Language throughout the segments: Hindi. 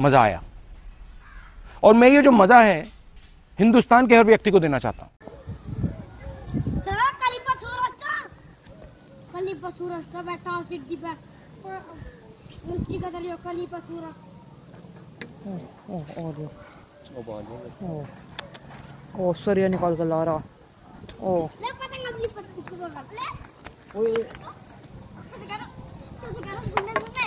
मज़ा आया। और मैं ये जो मज़ा है हिंदुस्तान के हर व्यक्ति को देना चाहता हूँ। ओ सरिया निकाल कर ला रहा। ओ। ले पतंग अपनी पतंग को पकड़ ले कैसे करो कैसे करो घूमने घूमने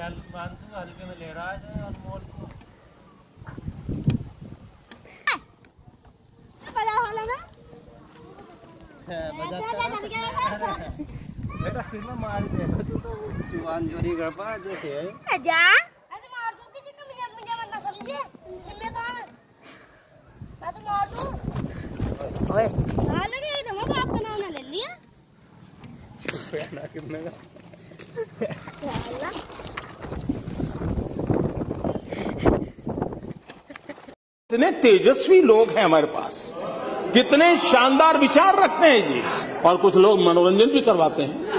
पानी से पूरा पूरा छुपाऊँगा खून निकल गया है और तेरा दिमाग में कितनी मारा तो नंबर दिखा देगा जाकर डरिया मानसू भी अब इसे हल मानसू हल्के में ले रहा है अनमोल को ना बेटा सिर में मार दे। तू तो ज़ुबान जोरी गड़पा देखे जा अरे मार दूँ को मुझे मुझे मत ना समझे छिल्ले कहाँ मैं तो मार दूँ ओए साले ने तो मैं बाप का नाम ना ले लिया कितने का कितने तेजस्वी लोग हैं हमारे पास। कितने शानदार विचार रखते हैं जी। और कुछ लोग मनोरंजन भी करवाते हैं।